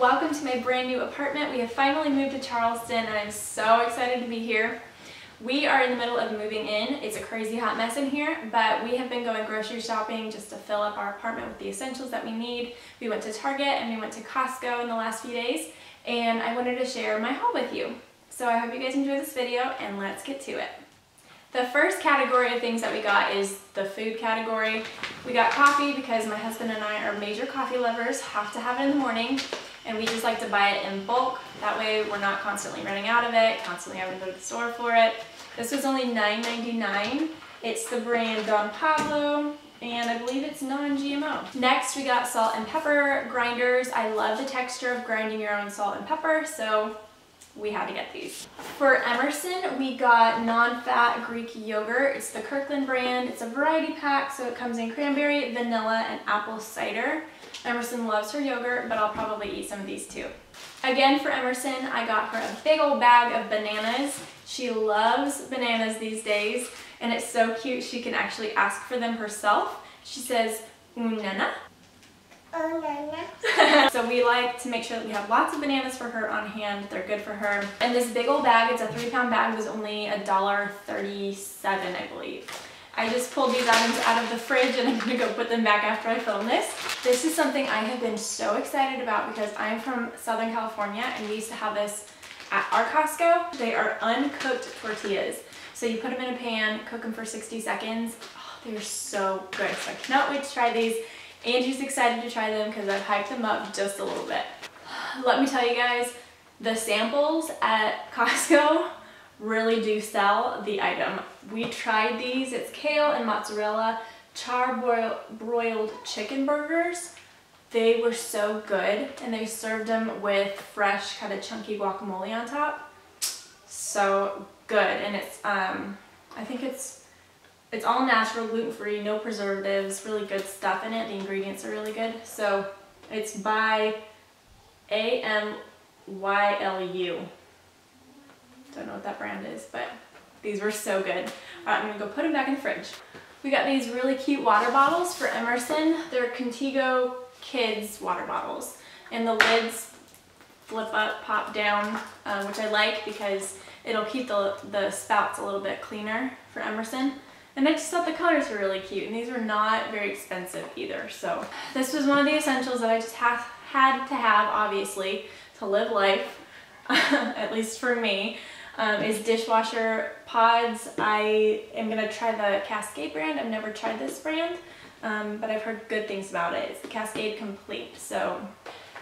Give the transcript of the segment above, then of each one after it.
Welcome to my brand new apartment. We have finally moved to Charleston and I'm so excited to be here. We are in the middle of moving in. It's a crazy hot mess in here, but we have been going grocery shopping just to fill up our apartment with the essentials that we need. We went to Target and we went to Costco in the last few days and I wanted to share my haul with you. So I hope you guys enjoy this video and let's get to it. The first category of things that we got is the food category. We got coffee because my husband and I are major coffee lovers, have to have it in the morning, and we just like to buy it in bulk. That way we're not constantly running out of it, constantly having to go to the store for it. This was only $9.99. It's the brand Don Pablo, and I believe it's non-GMO. Next, we got salt and pepper grinders. I love the texture of grinding your own salt and pepper, so we had to get these. For Emerson, we got non-fat Greek yogurt. It's the Kirkland brand. It's a variety pack, so it comes in cranberry, vanilla, and apple cider. Emerson loves her yogurt, but I'll probably eat some of these too. Again, for Emerson, I got her a big old bag of bananas. She loves bananas these days, and it's so cute she can actually ask for them herself. She says, unana, so we like to make sure that we have lots of bananas for her on hand. They're good for her. And this big old bag, it's a three pound bag, was only a dollar thirty-seven, I believe. I just pulled these items out of the fridge and I'm gonna go put them back after I film this. This is something I have been so excited about because I'm from Southern California and we used to have this at our Costco. They are uncooked tortillas. So you put them in a pan, cook them for 60 seconds. Oh, they're so good. So I cannot wait to try these. Angie's excited to try them because I've hyped them up just a little bit. Let me tell you guys, the samples at Costco really do sell the item. We tried these. It's kale and mozzarella char-broiled chicken burgers. They were so good and they served them with fresh kind of chunky guacamole on top. So good and it's um I think it's it's all natural, gluten-free, no preservatives, really good stuff in it. The ingredients are really good. So it's by A-M-Y-L-U. Don't know what that brand is, but these were so good. All right, I'm gonna go put them back in the fridge. We got these really cute water bottles for Emerson. They're Contigo Kids water bottles. And the lids flip up, pop down, uh, which I like because it'll keep the, the spouts a little bit cleaner for Emerson. And I just thought the colors were really cute and these were not very expensive either. So this was one of the essentials that I just had to have obviously to live life, at least for me, um, is dishwasher pods. I am going to try the Cascade brand. I've never tried this brand, um, but I've heard good things about it. It's the Cascade Complete. So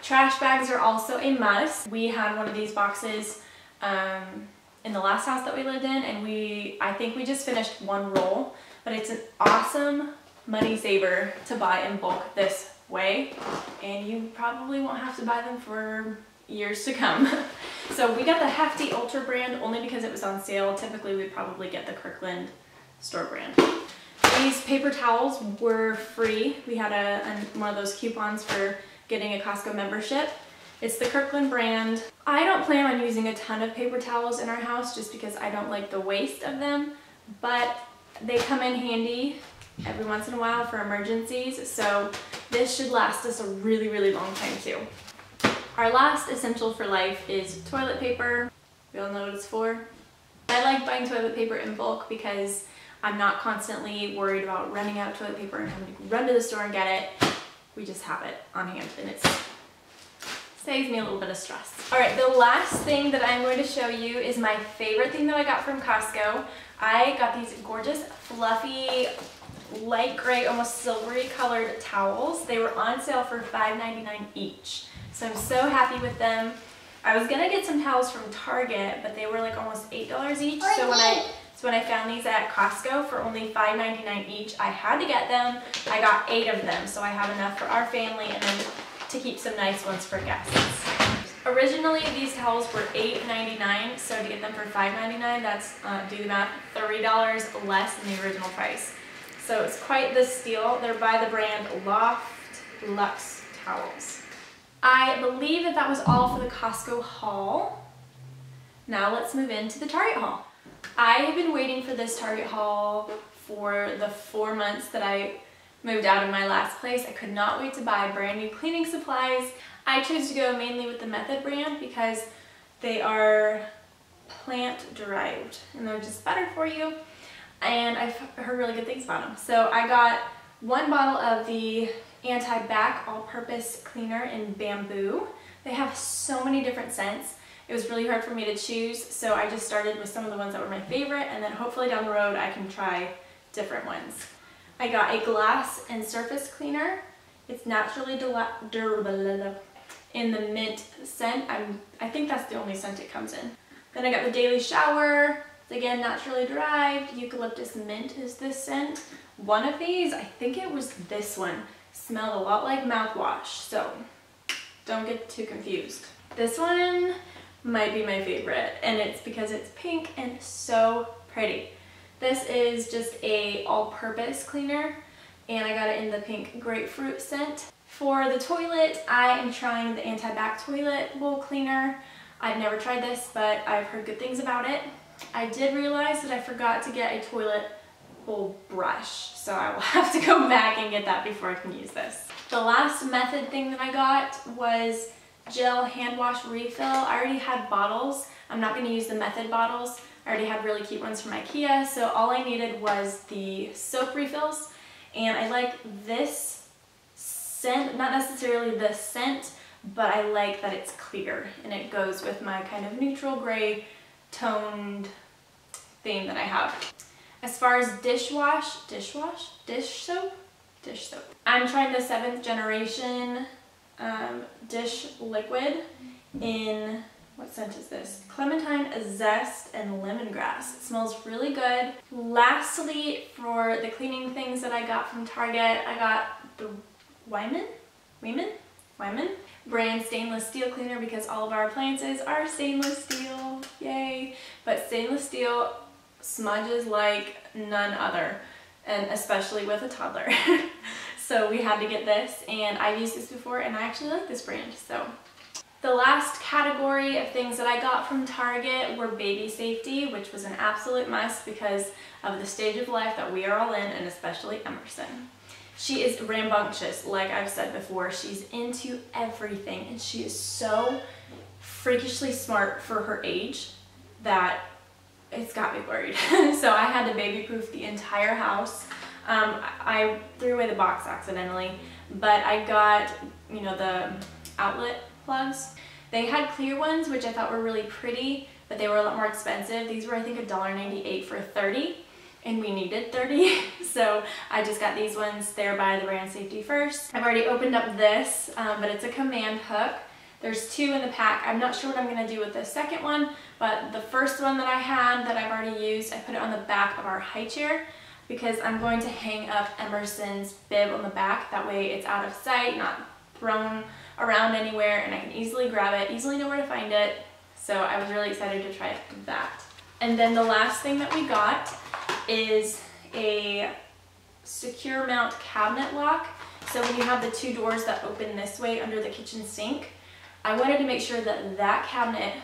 trash bags are also a must. We had one of these boxes um, in the last house that we lived in and we, I think we just finished one roll, but it's an awesome money saver to buy in bulk this way and you probably won't have to buy them for years to come. so we got the Hefty Ultra brand only because it was on sale. Typically we'd probably get the Kirkland store brand. These paper towels were free. We had a, a one of those coupons for getting a Costco membership it's the Kirkland brand. I don't plan on using a ton of paper towels in our house just because I don't like the waste of them, but they come in handy every once in a while for emergencies, so this should last us a really, really long time too. Our last essential for life is toilet paper. We all know what it's for. I like buying toilet paper in bulk because I'm not constantly worried about running out of toilet paper and having to run to the store and get it. We just have it on hand and it's saves me a little bit of stress. All right, the last thing that I'm going to show you is my favorite thing that I got from Costco. I got these gorgeous, fluffy, light gray, almost silvery colored towels. They were on sale for $5.99 each. So I'm so happy with them. I was gonna get some towels from Target, but they were like almost $8 each. So when I so when I found these at Costco for only $5.99 each, I had to get them. I got eight of them, so I have enough for our family and then to keep some nice ones for guests. Originally, these towels were $8.99, so to get them for $5.99, that's, uh, do the math, $30 less than the original price. So it's quite the steal. They're by the brand Loft Lux Towels. I believe that that was all for the Costco haul. Now let's move into the Target haul. I have been waiting for this Target haul for the four months that I moved out of my last place. I could not wait to buy brand new cleaning supplies. I chose to go mainly with the Method brand because they are plant derived and they're just better for you and I've heard really good things about them. So I got one bottle of the anti-bac all-purpose cleaner in bamboo. They have so many different scents. It was really hard for me to choose, so I just started with some of the ones that were my favorite, and then hopefully down the road I can try different ones. I got a glass and surface cleaner. It's naturally durable in the mint scent. I'm, I think that's the only scent it comes in. Then I got the Daily Shower. It's again naturally derived. Eucalyptus mint is this scent. One of these, I think it was this one, smelled a lot like mouthwash, so don't get too confused. This one might be my favorite, and it's because it's pink and so pretty. This is just a all-purpose cleaner, and I got it in the pink grapefruit scent. For the toilet, I am trying the anti-bac toilet bowl cleaner. I've never tried this, but I've heard good things about it. I did realize that I forgot to get a toilet bowl brush, so I will have to go back and get that before I can use this. The last method thing that I got was gel hand wash refill. I already had bottles. I'm not going to use the method bottles. I already had really cute ones from Ikea, so all I needed was the soap refills, and I like this scent, not necessarily the scent, but I like that it's clear and it goes with my kind of neutral gray toned theme that I have. As far as dishwash, dishwash, dish soap, dish soap. I'm trying the seventh generation um, dish liquid in, what scent is this? Clementine Zest and Lemongrass. It smells really good. Lastly, for the cleaning things that I got from Target, I got the Weiman? Weiman? Weiman? Brand stainless steel cleaner because all of our appliances are stainless steel. Yay! But stainless steel smudges like none other and especially with a toddler. so we had to get this and I've used this before and I actually like this brand. So the last category of things that I got from Target were baby safety, which was an absolute must because of the stage of life that we are all in and especially Emerson. She is rambunctious, like I've said before. She's into everything and she is so freakishly smart for her age that it's got me worried. so I had to baby proof the entire house. Um, I threw away the box accidentally, but I got, you know, the outlet plugs. They had clear ones, which I thought were really pretty, but they were a lot more expensive. These were, I think, $1.98 for 30 and we needed 30 so I just got these ones there by the brand safety first. I've already opened up this um, but it's a command hook. There's two in the pack. I'm not sure what I'm going to do with the second one but the first one that I had that I've already used I put it on the back of our high chair because I'm going to hang up Emerson's bib on the back that way it's out of sight not thrown around anywhere and I can easily grab it, easily know where to find it so I was really excited to try that. And then the last thing that we got is a secure mount cabinet lock. So when you have the two doors that open this way under the kitchen sink, I wanted to make sure that that cabinet,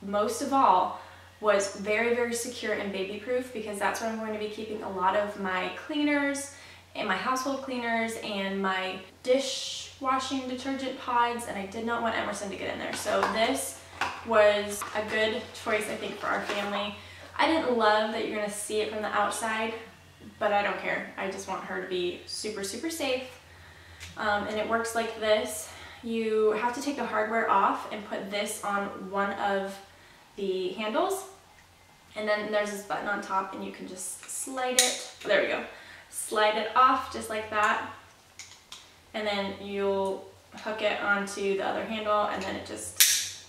most of all, was very, very secure and baby proof because that's where I'm going to be keeping a lot of my cleaners and my household cleaners and my dishwashing detergent pods and I did not want Emerson to get in there. So this was a good choice I think for our family. I didn't love that you're gonna see it from the outside, but I don't care. I just want her to be super, super safe. Um, and it works like this. You have to take the hardware off and put this on one of the handles. And then there's this button on top and you can just slide it. There we go. Slide it off just like that. And then you'll hook it onto the other handle and then it just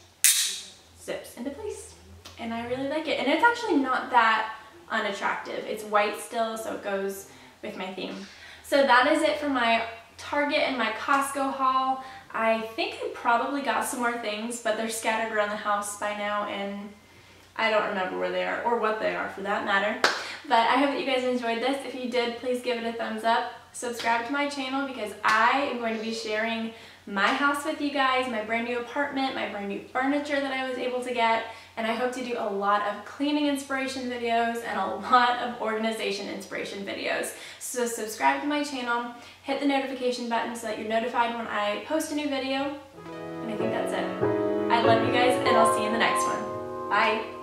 zips into place and I really like it. And it's actually not that unattractive. It's white still, so it goes with my theme. So that is it for my Target and my Costco haul. I think I probably got some more things, but they're scattered around the house by now, and I don't remember where they are or what they are for that matter. But I hope that you guys enjoyed this. If you did, please give it a thumbs up. Subscribe to my channel because I am going to be sharing my house with you guys, my brand new apartment, my brand new furniture that I was able to get, and I hope to do a lot of cleaning inspiration videos and a lot of organization inspiration videos. So subscribe to my channel, hit the notification button so that you're notified when I post a new video, and I think that's it. I love you guys, and I'll see you in the next one. Bye!